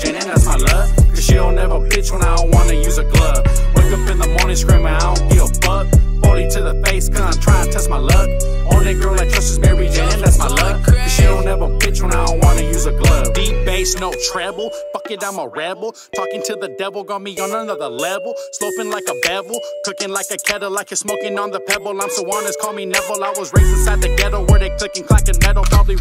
agent, and that's my love. Cause she don't ever bitch when I don't wanna use a glove. Wake up in the morning screaming, I don't give a fuck. 40 to the face, cause I'm trying to test my luck. Only girl I trust is Mary Jane, and that's my luck. Cause she don't ever bitch when I don't wanna use a glove. Deep bass, no treble. Fuck it, I'm a rebel. Talking to the devil, got me on another level. Sloping like a bevel, cooking like a kettle, like you're smoking on the pebble. I'm so honest, call me Neville. I was raised inside the ghetto where they click and clack and metal. Probably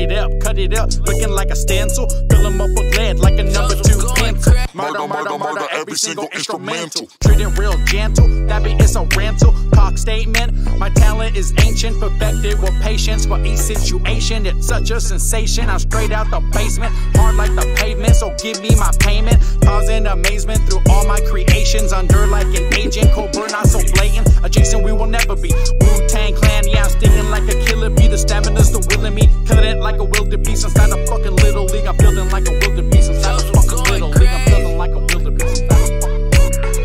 it up, cut it up, looking like a stencil. Fill him up with lead like a number two pencil. Murder, murder, murder, every single instrumental. Treat it real gentle, that be it's a rental. Cock statement, my talent is ancient, perfected with patience for each situation. It's such a sensation. I'm straight out the basement, hard like the pavement. So give me my payment, causing amazement through all my creations. Under like an agent, Cobra not so blatant. Adjacent, we me, like a wildebeest inside a fucking little league. I'm feeling like a wildebeest inside a fucking little league. I'm feeling like a wildebeest inside a fucking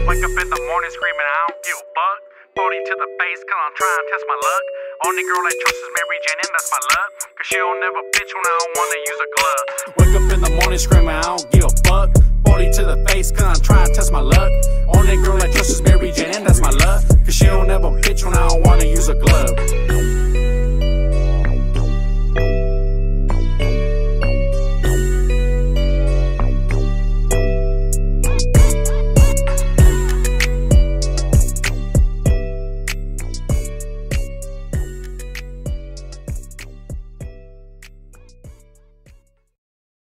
Wake up in the morning screaming, I don't give a fuck. 40 to the face, cause I'm trying to test my luck. Only girl that trusts is Mary Jane, and that's my luck. Cause she don't never bitch when I don't wanna use a glove. Wake up in the morning screaming, I don't give a fuck. 40 to the face, cause I'm trying to test my luck. Only girl that trusts is Mary Jane, and that's my luck. Cause she don't ever bitch when I